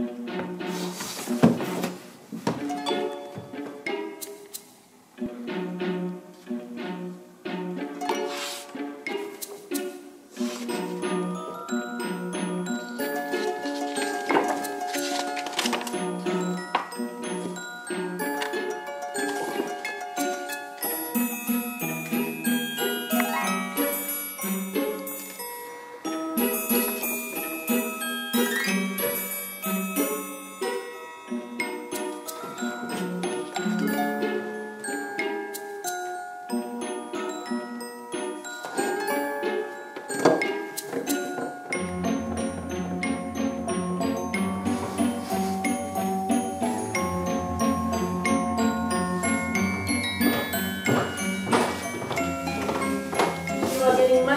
You are getting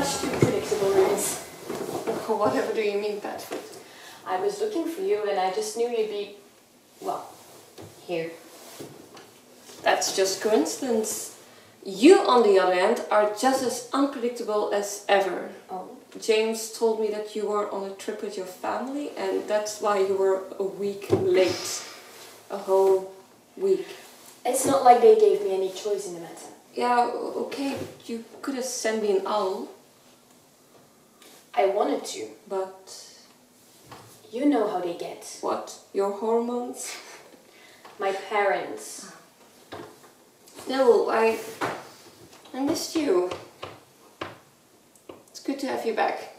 much too predictable, Remus. Whatever do you mean, Padfoot? I was looking for you and I just knew you'd be, well, here. That's just coincidence. You, on the other hand, are just as unpredictable as ever. Oh. James told me that you were on a trip with your family and that's why you were a week late. A whole week. It's not like they gave me any choice in the matter. Yeah, okay, you could have sent me an owl, I wanted to. but You know how they get. what? Your hormones? My parents. Still, I. I missed you. It's good to have you back.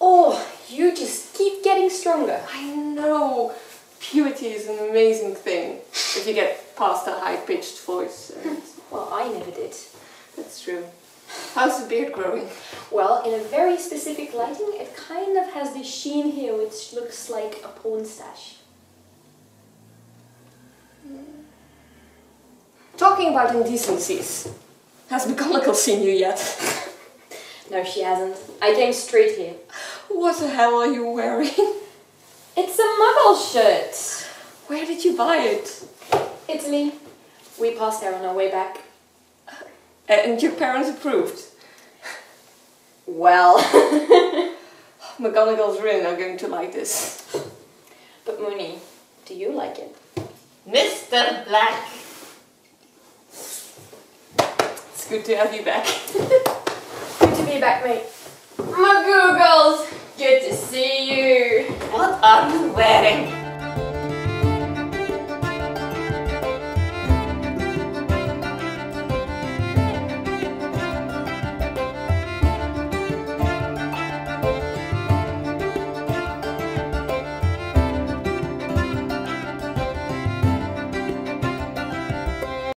Oh, you just keep getting stronger. I know! Puberty is an amazing thing if you get past a high pitched voice. And Well, I never did. that's true. How's the beard growing? Well, in a very specific lighting, it kind of has this sheen here which looks like a porn stash. Talking about indecencies. Has McGonagall seen you yet? No, she hasn't. I came straight here. what the hell are you wearing? It's a muggle shirt. Where did you buy it? Italy. We passed there on our way back. Uh, and your parents approved. Well. McGonagall's really not going to like this. but Moony, do you like it? Mr. Black! It's good to have you back. Good to be back, mate. My Googles! Good to see you! What are you wearing?